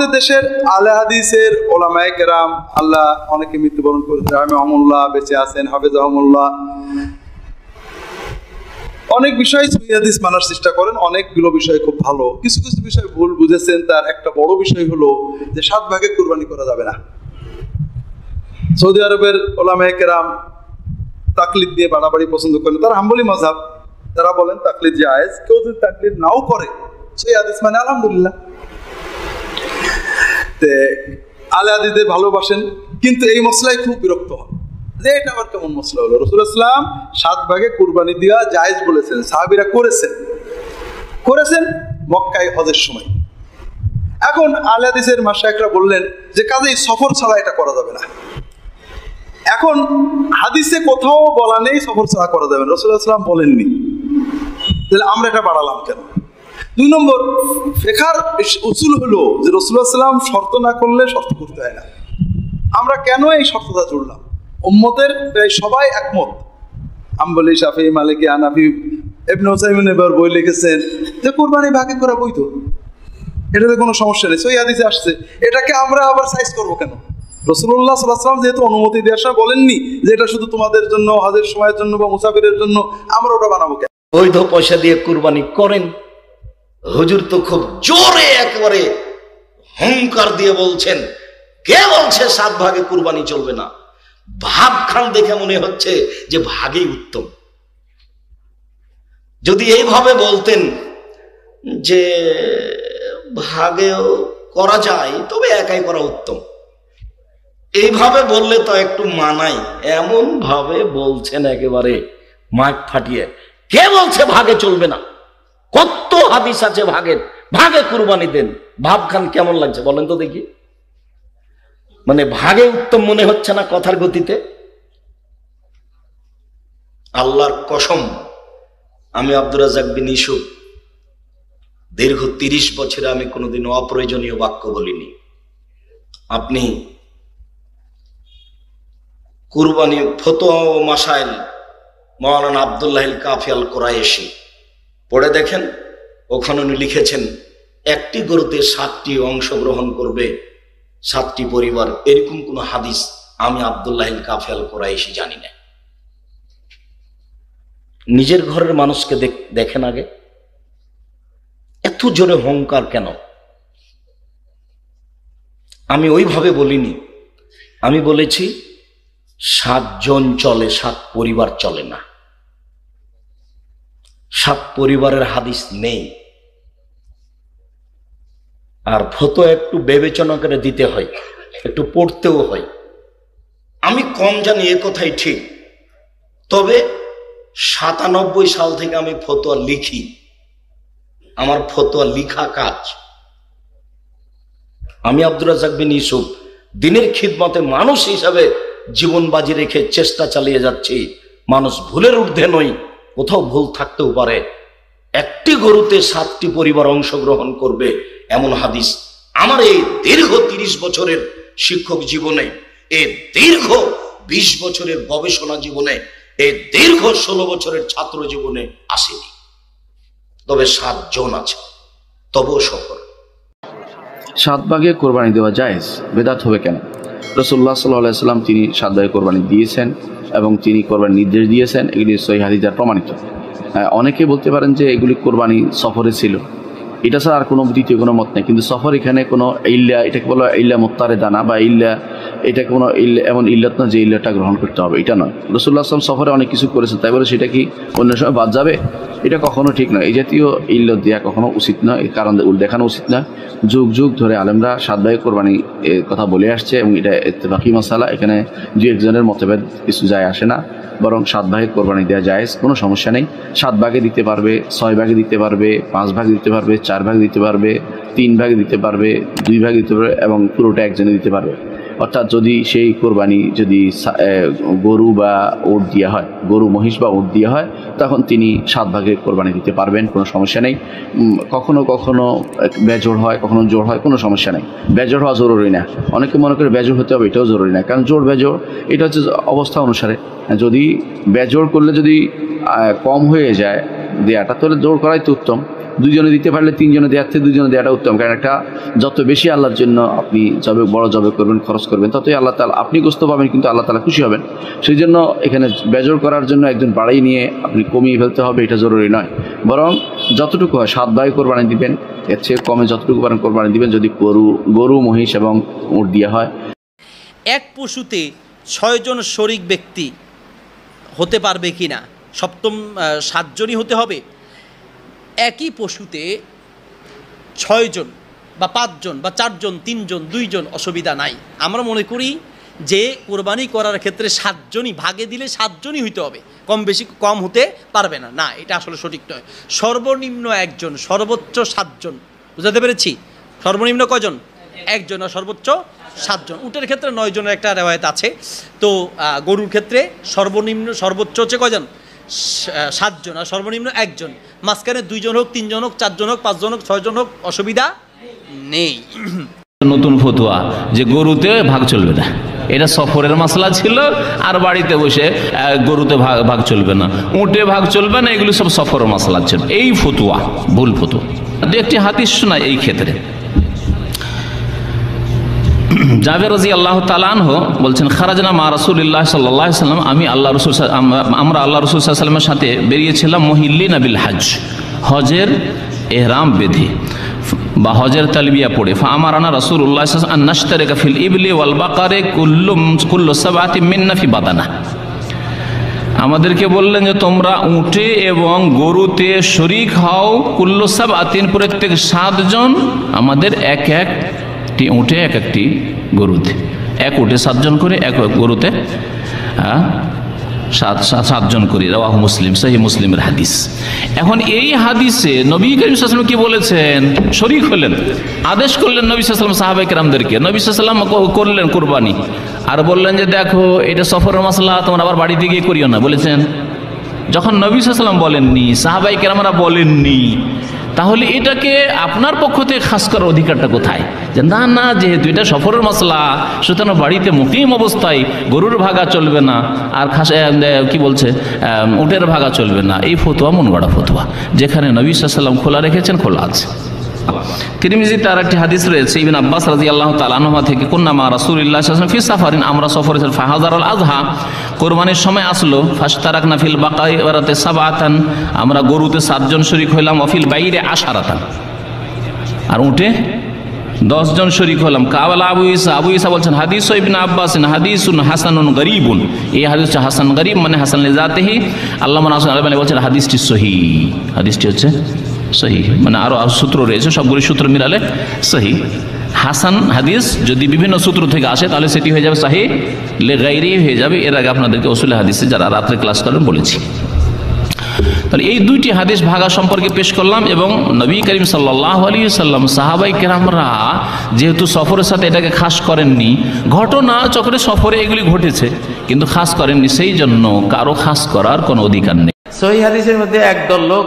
আমাদের দেশের আলে হাদিসের ওলামায়ে কেরাম, আল্লাহ অনেকে মৃত্যুবরণ করেছেন আমি অমুল্লাহ বেঁচে আছেন, হাফেজ আহমুল্লাহ অনেক বিষয় সহি মানার চেষ্টা করেন, অনেকগুলো বিষয় খুব ভালো। কিছু কিছু বিষয় ভুল বুঝেছেন, তার একটা বড় বিষয় হলো যে সাত ভাগে কুরবানি করা যাবে না। সৌদি আরবের ওলামায়ে কেরাম তাকলিদ দিয়ে বাড়াবাড়ি পছন্দ করেন। তারা হাম্বলি মজাব তারা বলেন তাকলিদ জায়েজ, কেউ যদি তাকলিদ নাও করে সেই হাদিস মানে আলহামদুলিল্লাহ। আলে আদিদের ভালোবাসেন, কিন্তু এই মশলায় খুব বিরক্ত হন। যে এটা আবার কেমন মশলা হলো? রসুল ইসলাম সাত ভাগে কুরবানি দেওয়া জায়েজ বলেছেন, সাহাবিরা করেছেন। করেছেন মক্কায় হজের সময়। এখন আলে হাদিসের মাসায়করা বললেন যে, কাজেই সফর ছাড়া এটা করা যাবে না। এখন হাদিসে কোথাও বলা নেই সফর ছাড়া করা যাবে না। রসুল ইসলাম বলেননি। তাহলে আমরা এটা বাড়ালাম কেন? দুই নম্বর ফেখার উসুল হলো যে রসুল্লাহ সাল্লাম শর্ত না করলে শর্ত করতে হয় না। আমরা কেন এই শর্তটা জুড়লাম? উম্মতের প্রায় সবাই একমত। আম্বলি, শাফি, মালিকি আনাফি এবনে হোসাইমিন এবার বই লিখেছেন যে কোরবানি ভাগে করা বই তো এটাতে কোনো সমস্যা নেই। সই আসছে। এটাকে আমরা আবার সাইজ করব কেন? রসুল্লাহ সাল্লাহাম যেহেতু অনুমতি দেওয়ার সময় বলেননি যে এটা শুধু তোমাদের জন্য, হাজের সময়ের জন্য বা মুসাফিরের জন্য, আমরা ওটা বানাবো কেন? বৈধ পয়সা দিয়ে কুরবানি করেন হুজুর তো খুব জোরে একেবারে হুঙ্কার দিয়ে বলছেন, কে বলছে সাত ভাগে কুরবানি চলবে না? ভাব খান দেখে মনে হচ্ছে যে ভাগেই উত্তম। যদি এইভাবে বলতেন যে ভাগেও করা যায়, তবে একাই করা উত্তম। এইভাবে বললে তো একটু মানাই এমন ভাবে বলছেন একেবারে মাঠ ফাটিয়ে। কে বলছে ভাগে চলবে না? কত হাদিস আছে ভাগের। ভাগে কুরবানি দেন। ভাবখান কেমন লাগছে বলেন তো দেখি। মানে ভাগে উত্তম মনে হচ্ছে না কথার গতিতে? আল্লাহর কসম, আমি আব্দুর রাজাক বিন ইসুফ দীর্ঘ তিরিশ বছরে আমি কোনোদিন অপ্রয়োজনীয় বাক্য বলিনি। আপনি কুরবানি ফতোয়া ও মাসাইল মৌলানা আবদুল্লাহ কাফিয়াল কোরআশি পড়ে দেখেন? ওখানে উনি লিখেছেন, একটি গরুতে সাতটি অংশগ্রহণ করবে, সাতটি পরিবার, এরকম কোন হাদিস আমি আবদুল্লাহ কাফিয়াল কোরআশি জানি না। নিজের ঘরের মানুষকে দেখেন আগে। এত জোরে হংকার কেন? আমি ওইভাবে বলিনি। আমি বলেছি, সাতজন চলে, সাত পরিবার চলে না। সাত পরিবারের হাদিস নেই। আর ফটো একটু বিবেচনা করে দিতে হয়, একটু পড়তেও হয়। আমি কম জানি এ কথাই ঠিক, তবে সাতানব্বই সাল থেকে আমি ফতোয়া লিখি। আমার ফতোয়া লিখা কাজ। আমি আব্দুর রাজাক বিন ইসুফ দিনের খিদমতে মানুষ হিসাবে জীবন বাজি রেখে চেষ্টা চালিয়ে যাচ্ছি। মানুষ ভুলের ঊর্ধ্বে নই, কোথাও ভুল থাকতেও পারে। একটি গরুতে সাতটি পরিবার অংশগ্রহণ করবে এমন হাদিস। আমার এই দীর্ঘ তিরিশ বছরের শিক্ষক জীবনে, এই দীর্ঘ বিশ বছরের গবেষণা জীবনে, এই দীর্ঘ ষোলো বছরের ছাত্র জীবনে আসেনি। তবে সাতজন আছে। তবুও সফর সাত ভাগে কোরবানি দেওয়া জায়েজ। বেদাত হবে কেন? রসুল্লাহ সাল্লাহ সাল্লাম তিনি সাত ভাগে কোরবানি দিয়েছেন এবং তিনি কোরবানির নির্দেশ দিয়েছেন। এগুলি সহি হাদিজার প্রমাণিত। অনেকে বলতে পারেন যে এগুলি কোরবানি সফরে ছিল। এটা ছাড়া আর কোনো দ্বিতীয় কোনো মত নেই। কিন্তু সফর এখানে কোনো ইল্লা, এটাকে বলা ইল্লা মোত্তারে দানা বা ইল্লা, এটা কোনো ইল্লা, এমন ইল্লাত না যে ইল্লাটা গ্রহণ করতে হবে, এটা নয়। রসুল্লাহ আসলাম সফরে অনেক কিছু করেছেন তাই বলে সেটা কি অন্য সময় বাদ যাবে? এটা কখনো ঠিক নয়। এই জাতীয় ইল্লত দেওয়া কখনো উচিত নয় এই কারণ দেখানো উচিত নয় যুগ যুগ ধরে আলেমরা সাত ভাই কোরবানি এর কথা বলে আসছে এবং এটা বাকি মশালা এখানে দু একজনের মতভেদ কিছু যায় আসে না, বরং সাত ভাগে কোরবানি দেওয়া যায় কোনো সমস্যা নেই। সাত ভাগে দিতে পারবে, ছয় ভাগে দিতে পারবে, পাঁচ ভাগ দিতে পারবে চার ভাগ দিতে পারবে, তিন ভাগে দিতে পারবে, দুই ভাগ দিতে পারবে এবং পুরোটা একজনে দিতে পারবে। অর্থাৎ যদি সেই কোরবানি যদি গরু বা ওট দেওয়া হয়, গরু, মহিষ বা ওট দেওয়া হয়, তখন তিনি সাত ভাগে কোরবানি দিতে পারবেন, কোনো সমস্যা নেই। কখনো কখনো বেজোড় হয়, কখনো জোর হয়, কোনো সমস্যা নেই। বেজোড় হওয়া জরুরি না। অনেকে মনে করে বেজোড় হতে হবে, এটাও জরুরি না। কারণ জোর বেজোড়, এটা হচ্ছে অবস্থা অনুসারে। যদি বেজোড় করলে যদি কম হয়ে যায় দেয়াটা, তাহলে জোর করাই তো উত্তম। দুজনে দিতে পারলে তিনজনে দেওয়ার থেকে দুজনে দেওয়াটা উত্তম। কারণ একটা যত বেশি আল্লাহর জন্য আপনি জবে, বড় জবে করবেন, খরচ করবেন, ততই আল্লাহ তালা আপনি গোস্ত পাবেন, কিন্তু আল্লাহ তালা খুশি হবেন। সেই জন্য এখানে বেজর করার জন্য একজন বাড়াই নিয়ে আপনি কমিয়ে ফেলতে হবে, এটা জরুরি নয়। বরং যতটুকু হয়, সাত ভাই কোরবানি দিবেন, এর চেয়ে কমে যতটুকু পারেন কোরবানি দিবেন, যদি গরু গরু, মহিষ এবং উট দেওয়া হয়। এক পশুতে ছয়জন শরিক ব্যক্তি হতে পারবে কি না সপ্তম সাতজনই হতে হবে? একই পশুতে ছয়জন বা পাঁচজন বা চারজন, তিনজন, দুইজন অসুবিধা নাই। আমরা মনে করি যে কোরবানি করার ক্ষেত্রে সাতজনই, ভাগে দিলে সাতজনই হইতে হবে। কম বেশি, কম হতে পারবে না। না, এটা আসলে সঠিক নয়। সর্বনিম্ন একজন, সর্বোচ্চ সাতজন। বুঝাতে পেরেছি? সর্বনিম্ন কজন? একজন আর সর্বোচ্চ সাতজন। উটের ক্ষেত্রে নয়জনের একটা রেওয়ায়ত আছে। তো গরুর ক্ষেত্রে সর্বনিম্ন, সর্বোচ্চ হচ্ছে কজন? সাতজন আর সর্বনিম্ন একজন। মাঝখানে দুইজন হোক, তিনজন হোক, চারজন হোক, পাঁচজন হোক, ছয়জন হোক, অসুবিধা নেই। নতুন ফতুয়া, যে গরুতে ভাগ চলবে না। এটা সফরের মশলা ছিল, আর বাড়িতে বসে গরুতে ভাগ ভাগ চলবে না। উঁটে ভাগ চলবে না, এগুলো সব সফরের মশলা ছিল। এই ফতুয়া, ভুল ফতুয়া। দু একটি হাতিস শোনায় এই ক্ষেত্রে। জাবের রাজি আল্লাহ তালানহ বলছেন, খারাজনা মা রসুল্লাহ সাল্লাহ সাল্লাম, আমি আল্লাহ রসুল আমরা আল্লাহ রসুল সাল্লামের সাথে বেরিয়েছিলাম মহিল্লি নাবিল হাজ হজের এহরাম বেধি বা হজের তালবিয়া পড়ে। ফা আমার আনা রসুল উল্লাহ নাস্তারে কাফিল ইবলি ওয়াল বাকারে কুল্লুম, কুল্লু সাবাতি মিন্নাফি বাদানা। আমাদেরকে বললেন যে, তোমরা উঠে এবং গরুতে শরিক হও, কুল্লু সাব আতিন প্রত্যেক সাতজন আমাদের এক এক একটি উঠে এক একটি গরুতে। এক উঠে সাতজন করে, এক এক গরুতে সাত, সাত- সাতজন করি। রাহ মুসলিম সহি মুসলিমের হাদিস। এখন এই হাদিসে নবী করিম সাল্লাম কি বলেছেন? শরিক হলেন। আদেশ করলেন নবী সাল্লাম সাহাবে কেরামদেরকে নবী সাল্লাম করলেন কোরবানি। আর বললেন যে, দেখো, এটা সফরের মশলা তোমরা আবার বাড়িতে গিয়ে করিও না। বলেছেন। যখন নবী সাল্লাম বলেননি সাহাবাই কেরামরা বলেননি তাহলে এটাকে আপনার পক্ষ থেকে খাস করার অধিকারটা কোথায়? যে না না, যেহেতু এটা সফরের মশলা, সুতরাং বাড়িতে মুকিম অবস্থায় গরুর ভাগা চলবে না, আর খাস কি বলছে উটের ভাগা চলবে না। এই ফতুয়া মন গড়া ফতুয়া, যেখানে নবী সাল্লাম খোলা রেখেছেন, খোলা আছে। তিরমিজি তার একটি হাদিস রয়েছে, ইবিন আব্বাস রাজি আল্লাহ তালানহা থেকে কন্যামা রাসুল্লাহ ফি সাফারিন, আমরা সফরে ফাহাজার আল আজহা কোরবানির সময় আসলো ফাস্তারাক নাফিল বাকাই বেড়াতে সাবাতান আমরা গরুতে সাতজন শরিক হইলাম অফিল বাইরে আশারাতান। আর উঠে দশজন শরিক হলাম। কাওয়াল আবু ইসা আবু ইসা বলছেন, হাদিস ইবিন আব্বাস হাদিসুন হাসানুন গরিবুন। এই হাদিস হচ্ছে হাসান গরিব মানে হাসান লেজাতেহি আল্লাহ আলবানি বলছেন, হাদিসটি সহি হাদিসটি হচ্ছে সহি। মানে আরও সূত্র রয়েছে, সবগুলি সূত্র মিলালে সহি। হাসান হাদিস যদি বিভিন্ন সূত্র থেকে আসে, তাহলে সেটি হয়ে যাবে সাহি। লে গাইরি হয়ে যাবে। এর আগে আপনাদেরকে ওসুল হাদিসে যারা রাত্রে ক্লাস করেন বলেছি। তাহলে এই দুইটি হাদিস ভাগা সম্পর্কে পেশ করলাম এবং নবী করিম সাল্লাহ আলী সাল্লাম সাহাবাই কেরামরা যেহেতু সফরের সাথে এটাকে খাস করেননি, ঘটনা চক্রে সফরে এগুলি ঘটেছে, কিন্তু খাস করেননি। সেই জন্য কারও খাস করার কোনো অধিকার নেই। সহি হাদিসের মধ্যে একদল লোক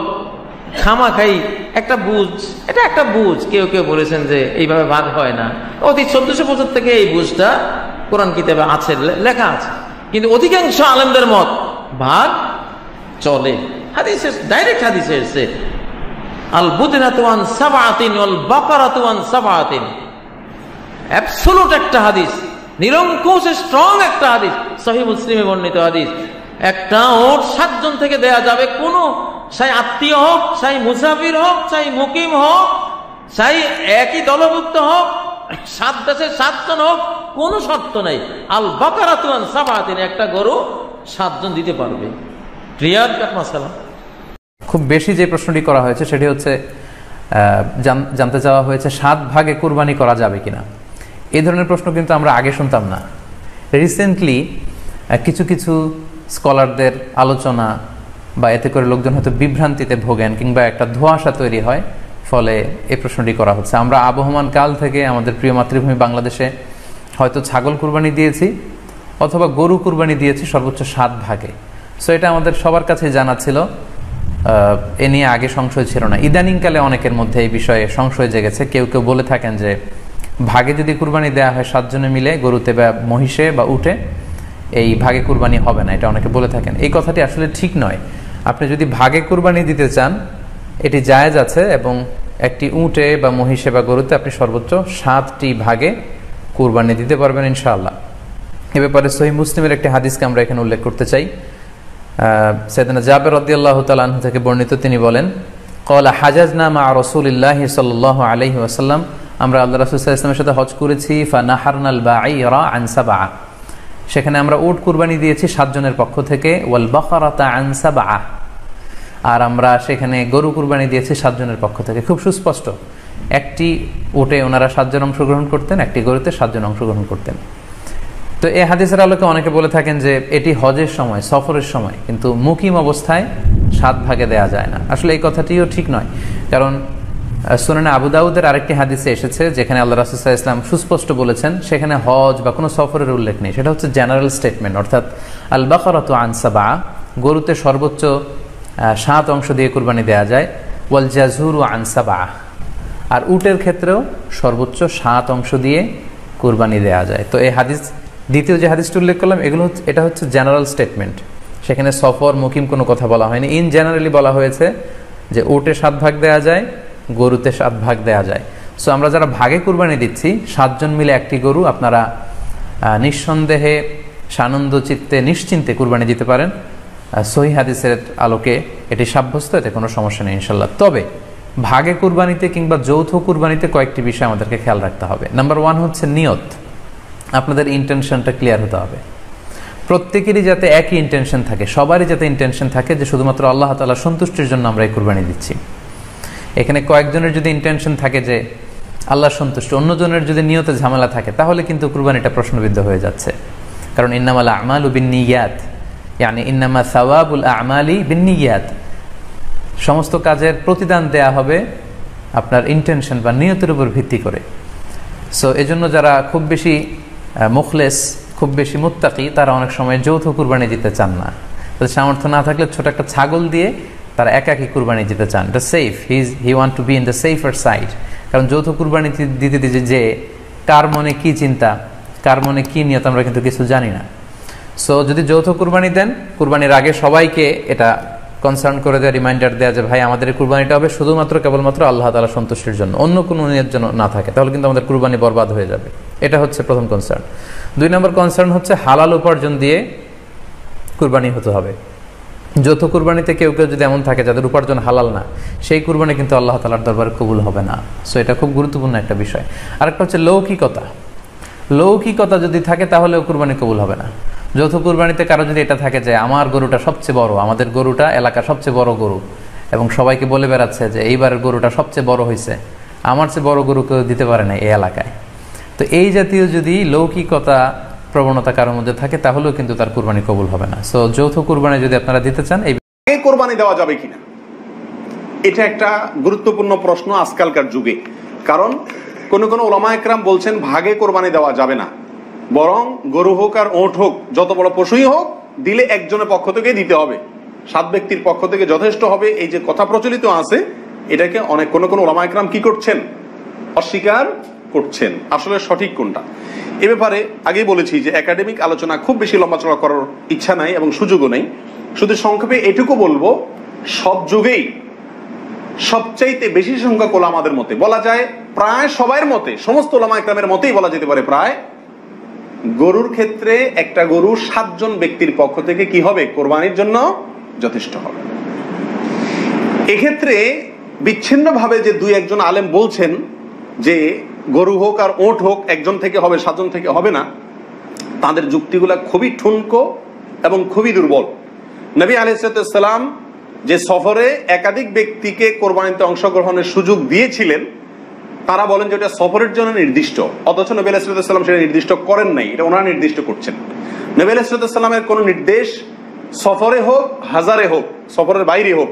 খামাখাই একটা বুঝ, এটা একটা বুঝ। কেউ কেউ বলেছেন যে এইভাবে ভাগ হয় না। অতি চোদ্দশো বছর থেকে এই বুঝটা কোরআন কিতাবে আছে লেখা আছে। কিন্তু অধিকাংশ আলেমদের মত ভাগ চলে। হাদিসে ডাইরেক্ট হাদিসে এসছে আল বুদিনাতুয়ান সাবাতিন ওয়াল বাকারাতুয়ান সাবাতিন অ্যাবসোলুট একটা হাদিস, নিরঙ্কুশ স্ট্রং একটা হাদিস, সহি মুসলিমে বর্ণিত হাদিস। একটা ওট সাতজন থেকে দেয়া যাবে কোনো সাই আত্মীয় হোক সাই মুসাফির হোক সাই মুকিম হোক সাই একই দলভুক্ত হোক সাত দেশের সাতজন হোক কোনো শর্ত নাই। আল বাকারাতুয়ান সাবাতিন, একটা গরু সাতজন দিতে পারবে। ক্লিয়ার মাসালা? খুব বেশি যে প্রশ্নটি করা হয়েছে, সেটি হচ্ছে জানতে চাওয়া হয়েছে, সাত ভাগে কুরবানি করা যাবে কিনা? এই ধরনের প্রশ্ন কিন্তু আমরা আগে শুনতাম না। রিসেন্টলি কিছু কিছু স্কলারদের আলোচনা বা এতে করে লোকজন হয়তো বিভ্রান্তিতে ভোগেন কিংবা একটা ধোঁয়াশা তৈরি হয়, ফলে এই প্রশ্নটি করা হচ্ছে। আমরা আবহমান কাল থেকে আমাদের প্রিয় মাতৃভূমি বাংলাদেশে হয়তো ছাগল কুরবানি দিয়েছি অথবা গরু কুরবানি দিয়েছি সর্বোচ্চ সাত ভাগে। সো এটা আমাদের সবার কাছে জানা ছিল। এ নিয়ে আগে সংশয় ছিল না। ইদানিংকালে অনেকের মধ্যে এই বিষয়ে সংশয় জেগেছে। কেউ কেউ বলে থাকেন যে ভাগে যদি কুরবানি দেওয়া হয় সাতজনে মিলে গরুতে বা মহিষে বা উঠে, এই ভাগে কুরবানি হবে না, এটা অনেকে বলে থাকেন। এই কথাটি আসলে ঠিক নয়। আপনি যদি ভাগে কুরবানি দিতে চান, এটি জায়েজ আছে এবং একটি উঁটে বা মহিষে বা গরুতে আপনি সর্বোচ্চ সাতটি ভাগে কুরবানি দিতে পারবেন ইনশাআল্লাহ। এ ব্যাপারে সহি মুসলিমের একটি হাদিসকে আমরা এখানে উল্লেখ করতে চাই। সৈদানা জাবের রদিয়াল্লাহ তালাহ থেকে বর্ণিত তিনি বলেন, কলা হাজাজ নামা রসুলিল্লাহ সাল আলহি ওয়াসাল্লাম, আমরা আল্লাহ রসুল সাথে হজ করেছি ফা নাহারনাল বা আনসা বা সেখানে আমরা উট কুরবানি দিয়েছি সাতজনের পক্ষ থেকে। ওয়াল বখরাতা আনসা বা আর আমরা সেখানে গরু কুরবানি দিয়েছি সাতজনের পক্ষ থেকে। খুব সুস্পষ্ট। একটি উটে ওনারা সাতজন অংশগ্রহণ করতেন, একটি গরুতে সাতজন অংশগ্রহণ করতেন। তো এ হাদিসের আলোকে অনেকে বলে থাকেন যে এটি হজের সময়, সফরের সময়, কিন্তু মুকিম অবস্থায় সাত ভাগে দেয়া যায় না। আসলে এই কথাটিও ঠিক নয়। কারণ সুনানে আবু দাউদের আরেকটি হাদিসে এসেছে, যেখানে আল্লাহ রাসুসাহ ইসলাম সুস্পষ্ট বলেছেন, সেখানে হজ বা কোনো সফরের উল্লেখ নেই। সেটা হচ্ছে জেনারেল স্টেটমেন্ট, অর্থাৎ আল বাকরাত আনসাবা গরুতে সর্বোচ্চ সাত অংশ দিয়ে কুরবানি দেওয়া যায় ওয়াল জাজুর ও আনসাবা আর উটের ক্ষেত্রেও সর্বোচ্চ সাত অংশ দিয়ে কুরবানি দেওয়া যায়। তো এই হাদিস, দ্বিতীয় যে হাদিসটি উল্লেখ করলাম, এগুলো হচ্ছে, এটা হচ্ছে জেনারেল স্টেটমেন্ট। সেখানে সফর, মুকিম কোনো কথা বলা হয়নি। ইন জেনারেলি বলা হয়েছে যে উটে সাত ভাগ দেওয়া যায় গরুতে সাত ভাগ দেওয়া যায়। সো আমরা যারা ভাগে কুরবানি দিচ্ছি, সাতজন মিলে একটি গরু আপনারা নিঃসন্দেহে সানন্দ চিত্তে নিশ্চিন্তে কুরবানি দিতে পারেন। সহি হাদিসের আলোকে এটি সাব্যস্ত, এতে কোনো সমস্যা নেই ইনশাল্লাহ তবে ভাগে কুরবানিতে কিংবা যৌথ কুরবানিতে কয়েকটি বিষয় আমাদেরকে খেয়াল রাখতে হবে। নাম্বার ওয়ান হচ্ছে নিয়ত। আপনাদের ইন্টেনশনটা ক্লিয়ার হতে হবে। প্রত্যেকেরই যাতে একই ইন্টেনশন থাকে, সবারই যাতে ইন্টেনশন থাকে যে শুধুমাত্র আল্লাহ তালা সন্তুষ্টির জন্য আমরা এই কুরবানি দিচ্ছি। এখানে কয়েকজনের যদি ইন্টেনশন থাকে যে আল্লাহ সন্তুষ্ট, অন্যজনের যদি নিয়ত ঝামেলা থাকে, তাহলে কিন্তু কুরবানিটা প্রশ্নবিদ্ধ হয়ে যাচ্ছে। কারণ ইন্নামাল আমাল বিন্নিয়াত, ইয়ানি ইন্নামা সাওয়াবুল আমালি বিন্নিয়াত। সমস্ত কাজের প্রতিদান দেয়া হবে আপনার ইন্টেনশন বা নিয়তের উপর ভিত্তি করে। সো এজন্য যারা খুব বেশি মুখলেস, খুব বেশি মুত্তাকি, তারা অনেক সময় যৌথ কুরবানি দিতে চান না। তাদের সামর্থ্য না থাকলে ছোট একটা ছাগল দিয়ে তারা একাকি কুরবানি দিতে চান। The safe his he want to be in the safer side কারণ যৌথ কুরবানি দিতে দিতে যে, কার মনে কি চিন্তা, কার মনে কি নিয়ত, আমরা কিন্তু কিছু জানি না। সো যদি যৌথ কুরবানি দেন, কুরবানির আগে সবাইকে এটা কনসার্ন করে দেওয়া রিমাইন্ডার দেওয়া যে, ভাই, আমাদের কুরবানিটা হবে শুধুমাত্র, কেবলমাত্র আল্লাহ তালা সন্তুষ্টির জন্য। অন্য কোনো নিয়ত জন্য না থাকে, তাহলে কিন্তু আমাদের কুরবানি বরবাদ হয়ে যাবে। এটা হচ্ছে প্রথম কনসার্ন দুই নম্বর কনসার্ন হচ্ছে হালাল উপার্জন দিয়ে কুরবানি হতে হবে। যৌথ কুরবানিতে কেউ কেউ যদি এমন থাকে যাদের উপার্জন হালাল না, সেই কুরবানি কিন্তু আল্লাহ তালার দরবারে কবুল হবে না। সো এটা খুব গুরুত্বপূর্ণ একটা বিষয়। আরেকটা হচ্ছে লৌকিকতা। লৌকিকতা যদি থাকে তাহলেও কুরবানি কবুল হবে না। যৌথ কুরবানিতে কারও যদি এটা থাকে যে আমার গরুটা সবচেয়ে বড়, আমাদের গরুটা এলাকার সবচেয়ে বড় গরু, এবং সবাইকে বলে বেড়াচ্ছে যে এইবারের গরুটা সবচেয়ে বড় হয়েছে আমার চেয়ে বড় গরু কেউ দিতে পারে না এই এলাকায়। তো এই জাতীয় যদি লৌকিকতা প্রবণতা কারোর মধ্যে থাকে, তাহলেও কিন্তু তার কুরবানি কবুল হবে না। সো যৌথ কুরবানি যদি আপনারা দিতে চান, এই কোরবানি দেওয়া যাবে কিনা? এটা একটা গুরুত্বপূর্ণ প্রশ্ন আজকালকার যুগে। কারণ কোন কোন ওলামা একরাম বলছেন, ভাগে কোরবানি দেওয়া যাবে না। বরং গরু হোক আর ওঁট হোক, যত বড় পশুই হোক, দিলে একজনের পক্ষ থেকে দিতে হবে। সাত ব্যক্তির পক্ষ থেকে যথেষ্ট হবে। এই যে কথা প্রচলিত আছে, এটাকে অনেক, কোন কোন ওলামা একরাম কি করছেন? অস্বীকার করছেন? আসলে সঠিক কোনটা? এ ব্যাপারে আগেই বলেছি যে একাডেমিক আলোচনা খুব বেশি লম্বাচড়া করার ইচ্ছা নাই এবং সুযোগও নেই। শুধু সংক্ষেপে এটুকু বলব, সব যুগেই সবচাইতে বেশি সংখ্যক ওলামাদের মতে। বলা যায় প্রায় সবার মতে, সমস্ত ওলামা মতেই বলা যেতে পারে প্রায়। গরুর ক্ষেত্রে একটা গরু সাতজন ব্যক্তির পক্ষ থেকে কি হবে? কোরবানির জন্য যথেষ্ট হবে। এক্ষেত্রে বিচ্ছিন্নভাবে যে দুই একজন আলেম বলছেন যে গরু হোক আর ওট হোক, একজন থেকে হবে, সাতজন থেকে হবে না। তাদের যুক্তিগুলা খুবই ঠুনকো এবং খুবই দুর্বল। নবী আলাইসালাম যে সফরে একাধিক ব্যক্তিকে কোরবানিতে অংশগ্রহণের সুযোগ দিয়েছিলেন, তারা বলেন যে এটা সফরের জন্য নির্দিষ্ট। অথচ নবী আলাইসাল্লাম সেটা নির্দিষ্ট করেন নাই, এটা ওনারা নির্দিষ্ট করছেন। নবী আলাইসাল্লামের কোনো নির্দেশ সফরে হোক, হাজারে হোক, সফরের বাইরে হোক,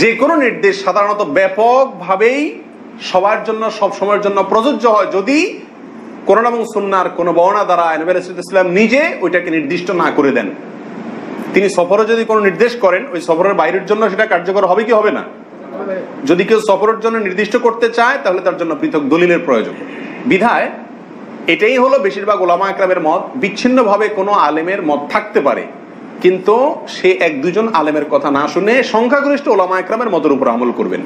যে কোনো নির্দেশ সাধারণত ব্যাপকভাবেই সবার জন্য, সব সময়ের জন্য প্রযোজ্য হয় যদি কোরআন এবং সুন্নার কোন বর্ণা দ্বারা নবী আলাইসাল্লাম নিজে ওইটাকে নির্দিষ্ট না করে দেন। তিনি সফরে যদি কোনো নির্দেশ করেন, ওই সফরের বাইরের জন্য সেটা কার্যকর হবে কি হবে না? যদি কেউ সফরের জন্য নির্দিষ্ট করতে চায়, তাহলে তার জন্য পৃথক দলিলের প্রয়োজন। বিধায় এটাই হলো বেশিরভাগ ওলামা একরামের মত, বিচ্ছিন্নভাবে কোনো আলেমের মত থাকতে পারে। কিন্তু সে এক দুজন আলেমের কথা না শুনে সংখ্যাগরিষ্ঠ ওলামা একরামের মতের উপর আমল করবেন।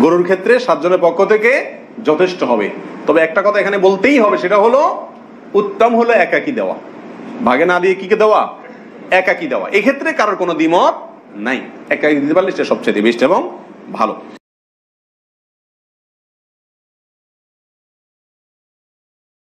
গরুর ক্ষেত্রে সাতজনের পক্ষ থেকে যথেষ্ট হবে। তবে একটা কথা এখানে বলতেই হবে, সেটা হলো উত্তম হলো একাকি দেওয়া। ভাগে না দিয়ে কিকে দেওয়া? একাকি দেওয়া। এক্ষেত্রে কারোর কোনো দ্বিমত নাই। একাকি দিতে পারলে সে সবচেয়ে বেস্ট এবং ভালো।